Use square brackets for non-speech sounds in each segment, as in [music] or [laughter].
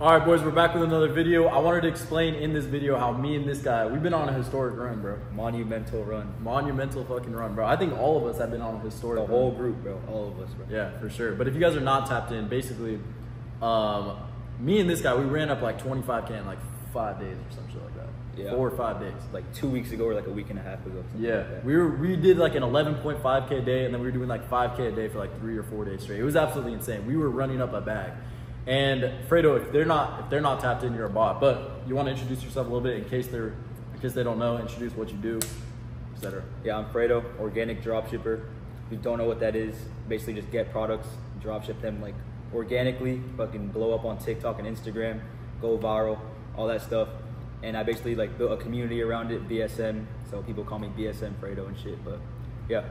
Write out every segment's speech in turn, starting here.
All right, boys, we're back with another video. I wanted to explain in this video how me and this guy, we've been on a historic run, bro. Monumental run. Monumental fucking run, bro. I think all of us have been on a historic The run. whole group, bro. All of us, bro. Yeah, for sure. But if you guys are not tapped in, basically, um, me and this guy, we ran up like 25K in like five days or some shit like that. Yeah. Four or five days. Like two weeks ago or like a week and a half ago. Yeah, like we were we did like an 11.5K day, and then we were doing like 5k a day for like three or four days straight. It was absolutely insane. We were running up a bag. And Fredo, if they're not if they're not tapped in, you're a bot. But you want to introduce yourself a little bit in case they're in case they don't know. Introduce what you do, etc. Yeah, I'm Fredo, organic dropshipper. If you don't know what that is, basically just get products, dropship them like organically, fucking blow up on TikTok and Instagram, go viral, all that stuff. And I basically like built a community around it, BSM. So people call me BSM Fredo and shit. But yeah,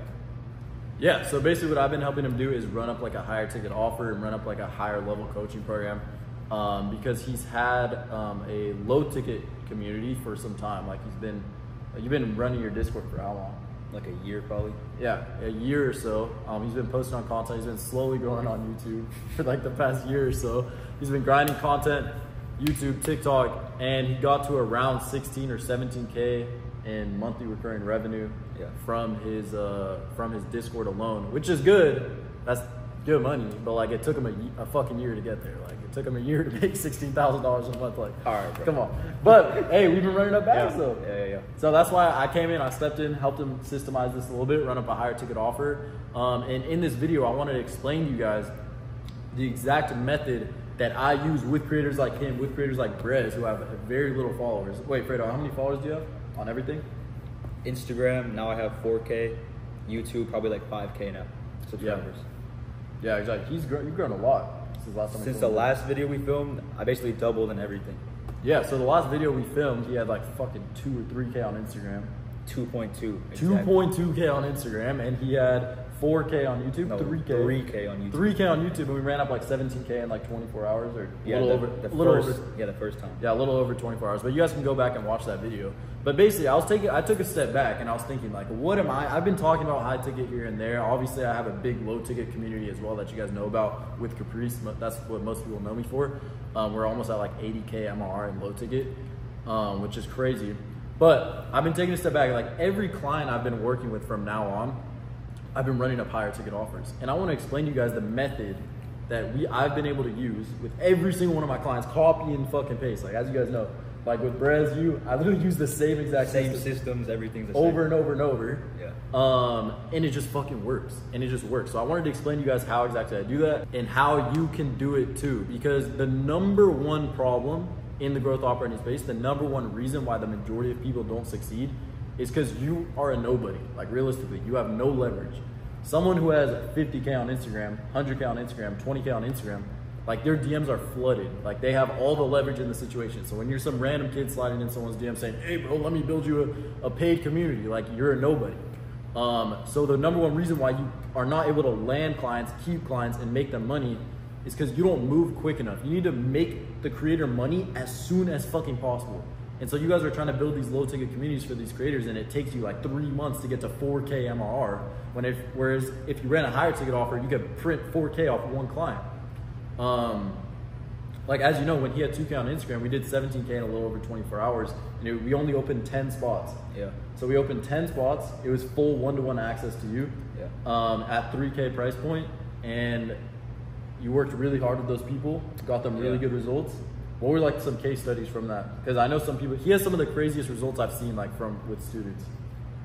Yeah, so basically what I've been helping him do is run up like a higher ticket offer and run up like a higher level coaching program um, because he's had um, a low ticket community for some time. Like he's been, like you've been running your Discord for how long? like a year probably. Yeah, a year or so. Um, he's been posting on content. He's been slowly growing on YouTube [laughs] for like the past year or so. He's been grinding content, YouTube, TikTok, and he got to around 16 or 17k in monthly recurring revenue Yeah. from his uh, from his Discord alone, which is good. That's good money, but like it took him a, a fucking year to get there. Like it took him a year to [laughs] make sixteen thousand dollars a month. Like, All right, bro. come on. But hey, we've been running up bags Yeah. though. Yeah, yeah, yeah. So that's why I came in, I stepped in, helped him systemize this a little bit, run up a higher ticket offer. Um, and in this video, I wanted to explain to you guys the exact method that I use with creators like him, with creators like Brez, who have very little followers. Wait, Fredo, how many followers do you have on everything? Instagram, now I have 4K. YouTube, probably like 5K now. Subscribers. Yeah, exactly. He's grown, you've grown a lot since last time. Since the last video we filmed, I basically doubled in everything. Yeah, so the last video we filmed, he had like fucking two or three K on Instagram. 2.2. Two point two K on Instagram, and he had four K on YouTube. No, Three K. 3K on YouTube. Three K on YouTube, and we ran up like seventeen K in like twenty four hours, or a Yeah, little the, over. the little first, over. yeah, the first time. Yeah, a little over 24 hours. But you guys can go back and watch that video. But basically, I was taking, I took a step back and I was thinking, like, what am I? I've been talking about high ticket here and there. Obviously, I have a big low ticket community as well that you guys know about with Caprice. That's what most people know me for. Um, we're almost at like 80k MRR in low ticket, um, which is crazy. But I've been taking a step back. Like every client I've been working with from now on, I've been running up higher ticket offers. And I want to explain to you guys the method that we I've been able to use with every single one of my clients, copy and fucking paste. Like as you guys know, like with Brez, you I literally use the same exact Same system systems, everything's the over and over and over. Yeah. Um, and it just fucking works. And it just works. So I wanted to explain to you guys how exactly I do that and how you can do it too. Because the number one problem in the growth operating space, the number one reason why the majority of people don't succeed is because you are a nobody. Like realistically, you have no leverage. Someone who has 50k on Instagram, 100k on Instagram, 20k on Instagram, like their DMs are flooded. Like they have all the leverage in the situation. So when you're some random kid sliding in someone's DM saying, "Hey, bro, let me build you a, a paid community," like you're a nobody. Um, so the number one reason why you are not able to land clients, keep clients, and make them money is because you don't move quick enough. You need to make the creator money as soon as fucking possible. And so you guys are trying to build these low ticket communities for these creators, and it takes you like three months to get to 4K MRR. When if whereas if you ran a higher ticket offer, you could print 4K off one client. Um, like as you know, when he had 2K on Instagram, we did 17K in a little over 24 hours, and it, we only opened 10 spots. Yeah. So we opened 10 spots. It was full one-to-one access to you Yeah. um, at 3K price point, and you worked really hard with those people, got them really Yeah. good results. What were like some case studies from that? Because I know some people. He has some of the craziest results I've seen like from with students.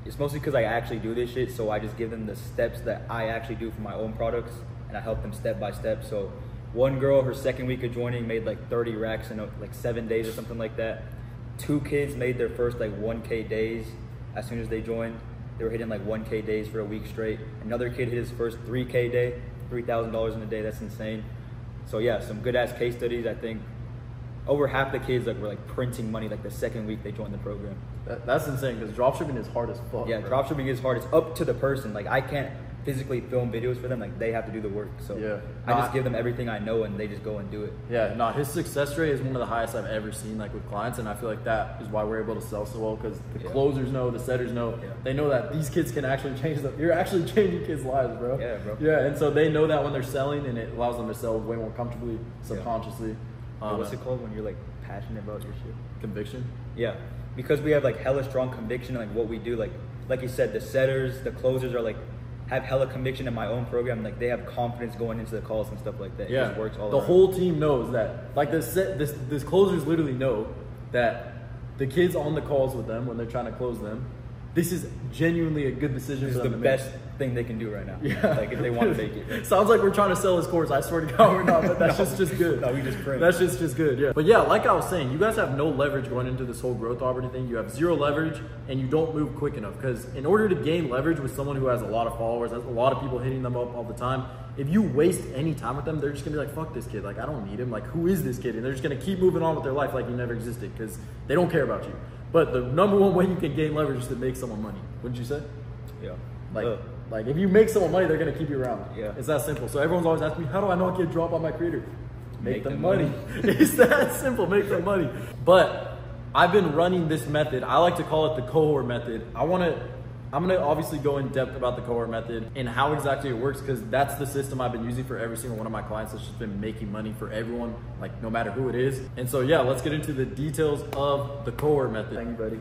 It's mostly because I actually do this shit, so I just give them the steps that I actually do for my own products, and I help them step by step. So, one girl, her second week of joining, made like 30 racks in uh, like seven days or something like that. Two kids made their first like 1K days as soon as they joined. They were hitting like 1K days for a week straight. Another kid hit his first 3K day, $3,000 in a day. That's insane. So yeah, some good ass case studies. I think over half the kids like were like printing money like the second week they joined the program. That, that's insane because dropshipping is hard as fuck. Yeah, bro. dropshipping is hard. It's up to the person. Like I can't physically film videos for them. Like they have to do the work. So Yeah. I Nah. just give them everything I know and they just go and do it. Yeah, no, his success rate is one of the highest I've ever seen, like with clients, and I feel like that is why we're able to sell so well because the Yeah. closers know, the setters know, Yeah. they know that these kids can actually change them. You're actually [laughs] changing kids' lives, bro. Yeah, bro. Yeah, and so they know that when they're selling, and it allows them to sell way more comfortably, subconsciously. Um, What's it called when you're like passionate about your shit? Conviction. Yeah, because we have like hella strong conviction in like what we do. Like, like you said, the setters, the closers are like have hella conviction in my own program. Like they have confidence going into the calls and stuff like that. It Yeah, just works all the around. whole team knows that. Like the set, this this closers literally know that the kids on the calls with them when they're trying to close them. This is genuinely a good decision This for is the best. Thing they can do right now. Yeah, like if they want to make it. [laughs] Sounds like we're trying to sell his course. I swear to God, we're not. But that's [laughs] No. just just good. No, we just print. That's just just good. Yeah. But yeah, like I was saying, you guys have no leverage going into this whole growth opportunity thing. You have zero leverage, and you don't move quick enough. Because in order to gain leverage with someone who has a lot of followers, has a lot of people hitting them up all the time. If you waste any time with them, they're just gonna be like, "Fuck this kid! Like I don't need him. Like who is this kid?" And they're just gonna keep moving on with their life like you never existed because they don't care about you. But the number one way you can gain leverage is to make someone money. Wouldn't you say? Yeah. Like, Uh, like if you make someone money, they're gonna keep you around. Yeah. it's that simple. So everyone's always asking me, how do I not get dropped by my creator? Make, Make them them money. [laughs] it's that simple. Make the money. But I've been running this method. I like to call it the cohort method. I want to. I'm gonna obviously go in depth about the cohort method and how exactly it works because that's the system I've been using for every single one of my clients that's just been making money for everyone, like no matter who it is. And so yeah, let's get into the details of the cohort method. Thank you, buddy.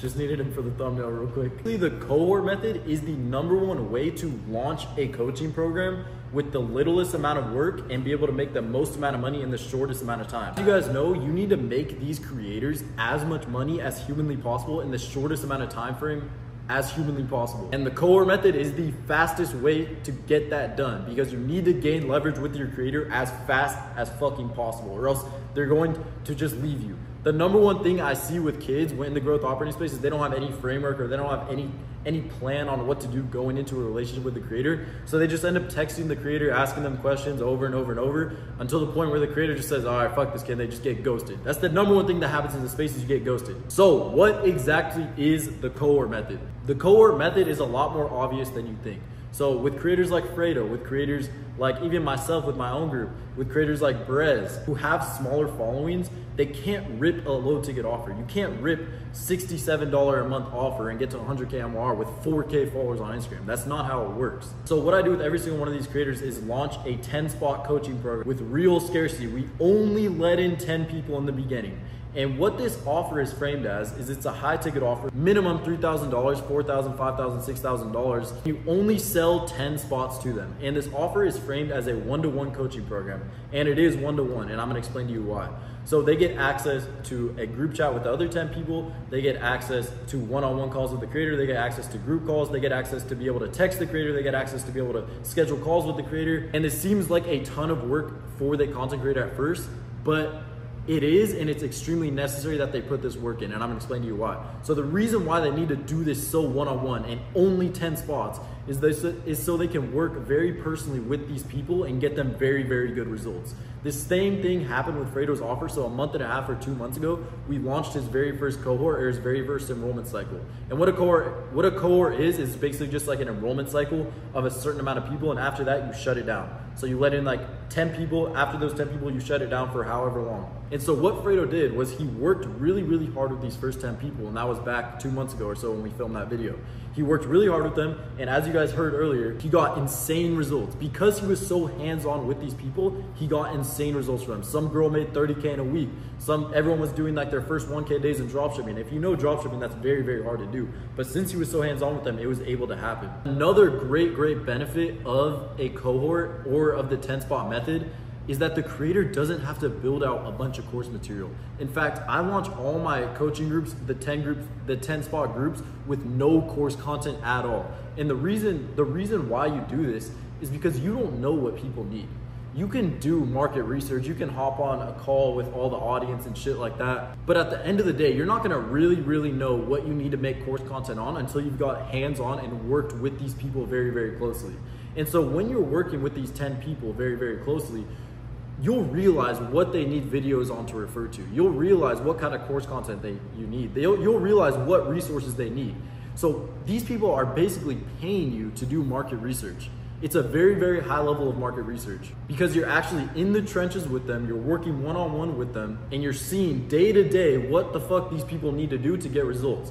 Just needed him for the thumbnail real quick. The cohort method is the number one way to launch a coaching program with the littlest amount of work and be able to make the most amount of money in the shortest amount of time. You guys know you need to make these creators as much money as humanly possible in the shortest amount of time frame as humanly possible. And the cohort method is the fastest way to get that done because you need to gain leverage with your creator as fast as fucking possible or else they're going to just leave you. The number one thing I see with kids when in the growth operating space is they don't have any framework or they don't have any any plan on what to do going into a relationship with the creator. So they just end up texting the creator, asking them questions over and over and over until the point where the creator just says, all right, fuck this kid. They just get ghosted. That's the number one thing that happens in the space is you get ghosted. So what exactly is the cohort method? The cohort method is a lot more obvious than you think. So with creators like Fredo, with creators like even myself with my own group, with creators like Brez, who have smaller followings, they can't rip a low ticket offer. You can't rip $67 a month offer and get to 100K MR with 4K followers on Instagram. That's not how it works. So what I do with every single one of these creators is launch a 10 spot coaching program with real scarcity. We only let in 10 people in the beginning. And what this offer is framed as is it's a high ticket offer, minimum $3,000, $4,000, $5,000, $6,000. You only sell 10 spots to them. And this offer is framed as a one-to-one coaching program. And it is one-to-one, and I'm gonna explain to you why. So they get access to a group chat with the other 10 people. They get access to one-on-one calls with the creator. They get access to group calls. They get access to be able to text the creator. They get access to be able to schedule calls with the creator. And it seems like a ton of work for the content creator at first, but it is, and it's extremely necessary that they put this work in, and I'm gonna explain to you why. So the reason why they need to do this so one-on-one and only 10 spots is this is so they can work very personally with these people and get them very, very good results. the same thing happened with Fredo's offer. So a month and a half or two months ago, we launched his very first cohort or his very first enrollment cycle. And what a cohort, what a cohort is, is basically just like an enrollment cycle of a certain amount of people, and after that, you shut it down. So you let in like 10 people. After those 10 people, you shut it down for however long. And so what Fredo did was he worked really, really hard with these first 10 people, and that was back two months ago or so when we filmed that video. He worked really hard with them, and as you guys heard earlier, he got insane results. Because he was so hands-on with these people, he got insane results for them. Some girl made 30K in a week. Some everyone was doing like their first 1K days in dropshipping. If you know dropshipping, that's very, very hard to do. But since he was so hands-on with them, it was able to happen. Another great, great benefit of a cohort or of the 10 spot method is that the creator doesn't have to build out a bunch of course material. In fact, I launch all my coaching groups, the 10 groups, the 10 spot groups with no course content at all. And the reason the reason why you do this is because you don't know what people need. You can do market research, you can hop on a call with all the audience and shit like that. But at the end of the day, you're not gonna really, really know what you need to make course content on until you've got hands on and worked with these people very, very closely. And so when you're working with these 10 people very, very closely, you'll realize what they need videos on to refer to. You'll realize what kind of course content they you need. They'll, you'll realize what resources they need. So these people are basically paying you to do market research. It's a very, very high level of market research because you're actually in the trenches with them, you're working one on one with them, and you're seeing day to day what the fuck these people need to do to get results.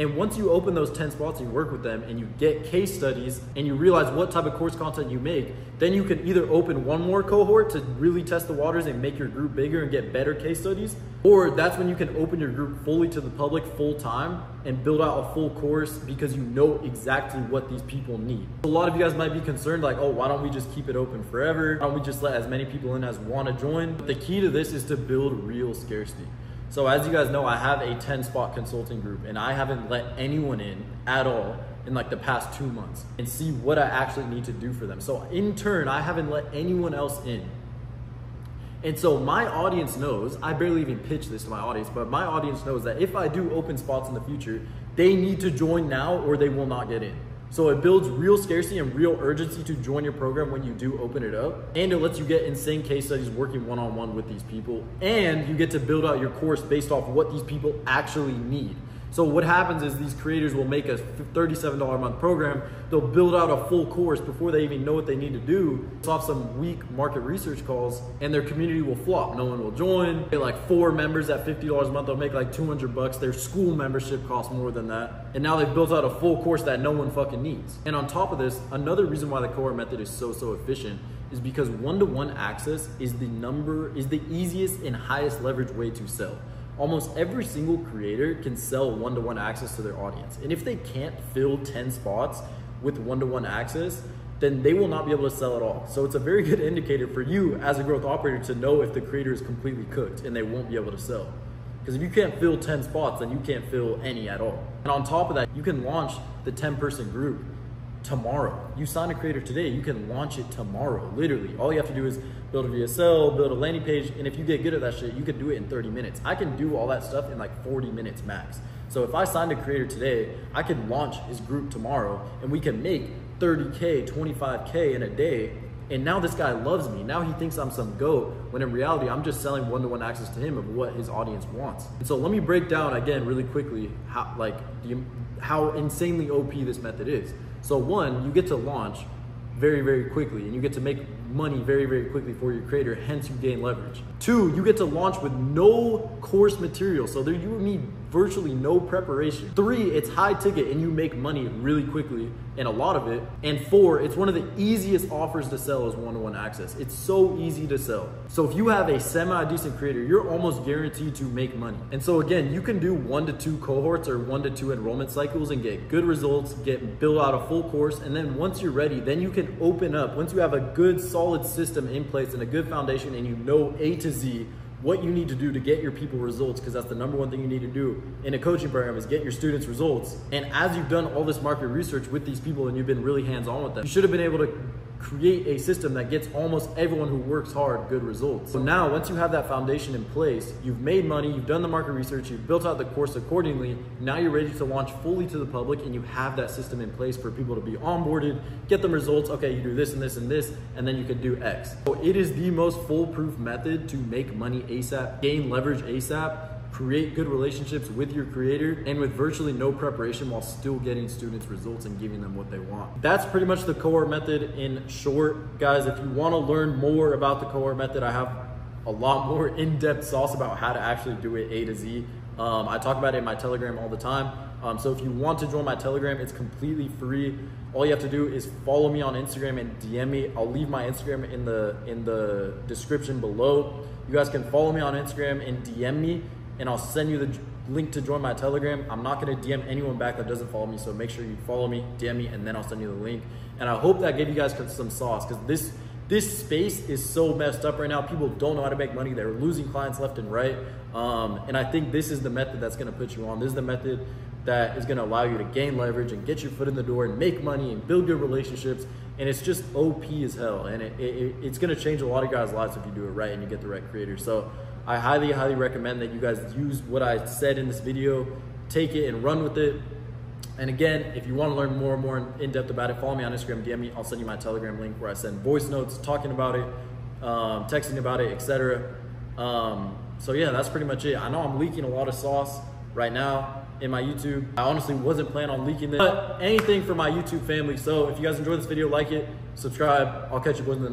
And once you open those 10 spots and you work with them and you get case studies and you realize what type of course content you make, then you can either open one more cohort to really test the waters and make your group bigger and get better case studies, or that's when you can open your group fully to the public full time and build out a full course because you know exactly what these people need. A lot of you guys might be concerned like, oh, why don't we just keep it open forever? Why don't we just let as many people in as want to join? But the key to this is to build real scarcity. So as you guys know, I have a 10 spot consulting group and I haven't let anyone in at all in like the past two months and see what I actually need to do for them. So in turn, I haven't let anyone else in. And so my audience knows, I barely even pitch this to my audience, but my audience knows that if I do open spots in the future, they need to join now or they will not get in. So it builds real scarcity and real urgency to join your program when you do open it up. And it lets you get insane case studies working one on one with these people. And you get to build out your course based off what these people actually need. So what happens is these creators will make a $37 a month program. They'll build out a full course before they even know what they need to do. It's off some weak market research calls and their community will flop. No one will join. They like four members at $50 a month. They'll make like 200 bucks. Their Skool membership costs more than that. And now they've built out a full course that no one fucking needs. And on top of this, another reason why the cohort method is so, so efficient is because one-to-one access is the number, is the easiest and highest leverage way to sell almost every single creator can sell one-to-one access to their audience. And if they can't fill 10 spots with one-to-one access, then they will not be able to sell at all. So it's a very [laughs] good indicator for you as a growth operator to know if the creator is completely cooked and they won't be able to sell. Because if you can't fill 10 spots, then you can't fill any at all. And on top of that, you can launch the 10 person group tomorrow. You sign a creator today, you can launch it tomorrow, literally. All you have to do is build a VSL, build a landing page, and if you get good at that shit, you can do it in 30 minutes. I can do all that stuff in like 40 minutes max. So if I signed a creator today, I can launch his group tomorrow and we can make 30K, 25K in a day. And now this guy loves me. Now he thinks I'm some goat, when in reality, I'm just selling one-to-one access to him of what his audience wants. And so let me break down again really quickly how like the, how insanely OP this method is. So one, you get to launch very, very quickly and you get to make money very, very quickly for your creator, hence you gain leverage. Two, you get to launch with no course material. So there you need virtually no preparation. Three, it's high ticket and you make money really quickly and a lot of it. And four, it's one of the easiest offers to sell is one-to-one access. It's so easy to sell. So if you have a semi-decent creator, you're almost guaranteed to make money. And so again, you can do one to two cohorts or one to two enrollment cycles and get good results, get build out a full course. And then once you're ready, then you can open up. Once you have a good solid system in place and a good foundation and you know A to Z what you need to do to get your people results because that's the number one thing you need to do in a coaching program is get your students results. And as you've done all this market research with these people and you've been really hands-on with them you should have been able to create a system that gets almost everyone who works hard good results. So now, once you have that foundation in place, you've made money, you've done the market research, you've built out the course accordingly, now you're ready to launch fully to the public and you have that system in place for people to be onboarded, get them results, okay, you do this and this and this, and then you can do X. So it is the most foolproof method to make money ASAP, gain leverage ASAP, create good relationships with your creator and with virtually no preparation while still getting students results and giving them what they want. That's pretty much the cohort method in short. Guys, if you want to learn more about the cohort method, I have a lot more [laughs] in-depth sauce about how to actually do it A to Z. Um, I talk about it in my Telegram all the time. Um, so if you want to join my Telegram, it's completely free. All you have to do is follow me on Instagram and DM me. I'll leave my Instagram in the in the description below. You guys can follow me on Instagram and DM me and I'll send you the link to join my Telegram. I'm not gonna DM anyone back that doesn't follow me, so make sure you follow me, DM me, and then I'll send you the link. And I hope that gave you guys some sauce because this this space is so messed up right now. People don't know how to make money. They're losing clients left and right. Um, and I think this is the method that's gonna put you on. This is the method that is gonna allow you to gain leverage and get your foot in the door and make money and build good relationships. And it's just OP as hell. And it, it, it's gonna change a lot of guys' lives if you do it right and you get the right creator. So I highly, highly recommend that you guys use what I said in this video, take it and run with it. And again, if you want to learn more and more in depth about it, follow me on Instagram, DM me. I'll send you my Telegram link where I send voice notes talking about it, um, texting about it, etc. Um, so yeah, that's pretty much it. I know I'm leaking a lot of sauce right now in my YouTube. I honestly wasn't planning on leaking this, but anything for my YouTube family. So if you guys enjoyed this video, like it, subscribe. I'll catch you boys in the